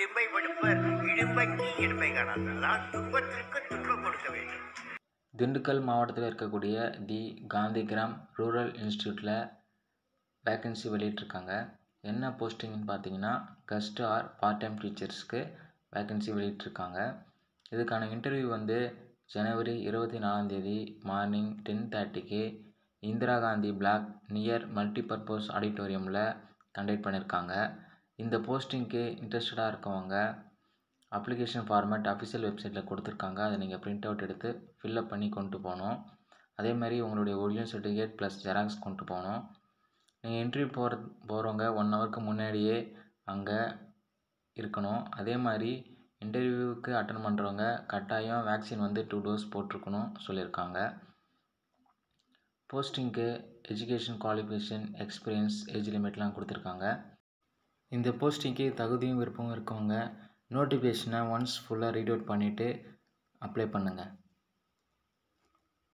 இடும்பை படுப்பர் இடும்பைக்கு இடும்பை காணாததால் துன்பத்திற்கு துன்பம் கொடுக்க வேண்டும். திண்டுக்கல் மாவட்டத்தில் இருக்கக்கூடிய தி காந்திகிராம் ரூரல் இன்ஸ்டியூட்டில் வேக்கன்சி வெளியிட்ருக்காங்க என்ன போஸ்டிங்னு பார்த்தீங்கன்னா கஸ்ட் ஆர் பார்ட் டைம் டீச்சர்ஸ்க்கு வேக்கன்சி வெளியிட்டிருக்காங்க. இதுக்கான இன்டர்வியூ வந்து ஜனவரி இருபத்தி நாலாந்தேதி மார்னிங் டென் தேர்ட்டிக்கு Indira Gandhi block near multipurpose ஆடிட்டோரியமில் conduct பண்ணியிருக்காங்க. இந்த போஸ்டிங்க்கு இன்ட்ரெஸ்டடாக இருக்கவங்க அப்ளிகேஷன் ஃபார்மேட் அஃபிஷியல் வெப்சைட்டில் கொடுத்துருக்காங்க. அதை நீங்கள் ப்ரிண்ட் அவுட் எடுத்து ஃபில்அப் பண்ணி கொண்டு போகணும். அதே மாதிரி உங்களுடைய ஒரிஜினல் சர்டிஃபிகேட் ப்ளஸ் ஜெராக்ஸ் கொண்டு போகணும். நீங்கள் இன்டர்வியூ போகிற போகிறவங்க ஒன் ஹவருக்கு முன்னாடியே அங்கே இருக்கணும். அதே மாதிரி இன்டர்வியூவுக்கு அட்டன் பண்ணுறவங்க கட்டாயம் வேக்சின் வந்து டூ டோஸ் போட்டிருக்கணும் சொல்லியிருக்காங்க. போஸ்டிங்க்கு எஜுகேஷன் குவாலிஃபிகேஷன் எக்ஸ்பீரியன்ஸ் ஏஜ் லிமிட்லாம் கொடுத்துருக்காங்க. இந்த போஸ்டிங்க்கு தகுதியும் விருப்பமும் இருக்கவங்க நோட்டிஃபிகேஷனை ஒன்ஸ் ஃபுல்லாக ரீட் அவுட் பண்ணிவிட்டு அப்ளை பண்ணுங்கள்